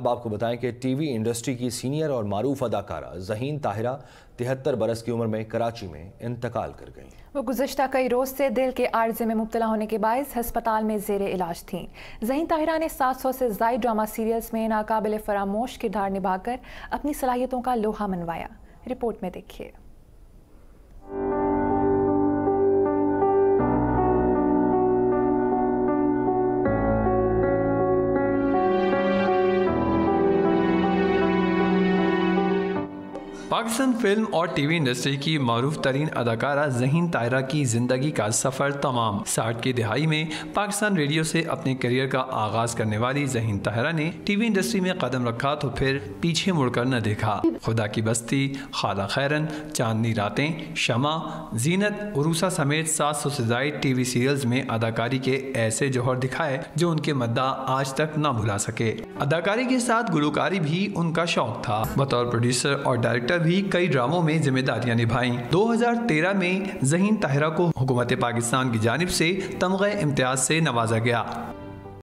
اب آپ کو بتائیں کہ ٹی وی انڈسٹری کی سینئر اور معروف اداکارہ ذہین طاہرہ تہتر برس کی عمر میں کراچی میں انتقال کر گئیں۔ وہ گزشتہ کئی روز سے دل کے عارضے میں مبتلا ہونے کے باعث ہسپتال میں زیر علاج تھیں۔ ذہین طاہرہ نے سات سو سے زائد ڈرامہ سیریلز میں ناقابل فراموش کردار نبھا کر اپنی صلاحیتوں کا لوہا منوایا۔ رپورٹ میں دیکھیے۔ پاکستان فلم اور ٹی وی انڈسٹری کی معروف ترین اداکارہ ذہین طائرہ کی زندگی کا سفر تمام ساٹھ کی دہائی میں پاکستان ریڈیو سے اپنے کریئر کا آغاز کرنے والی ذہین طائرہ نے ٹی وی انڈسٹری میں قدم رکھا تو پھر پیچھے مڑ کر نہ دیکھا۔ خدا کی بستی، خالہ خیرن، چاندنی راتیں، شمع، زینت، عروسہ سمیت سات سو سے زائد ٹی وی سیریلز میں اداکاری کے ایسے جوہر دکھائے جو ان کے مدعا آج تک نہ بھلا سکے۔ اداکاری کے ساتھ گلوکاری بھی ان کا شوق تھا۔ بطور پروڈیوسر اور ڈائریکٹر بھی کئی ڈراموں میں ذمہ داریاں نبھائیں۔ دو ہزار تیرہ میں ذہین طاہرہ کو حکومت پاکستان کی جانب سے تمغہ امتیاز سے نوازا گیا۔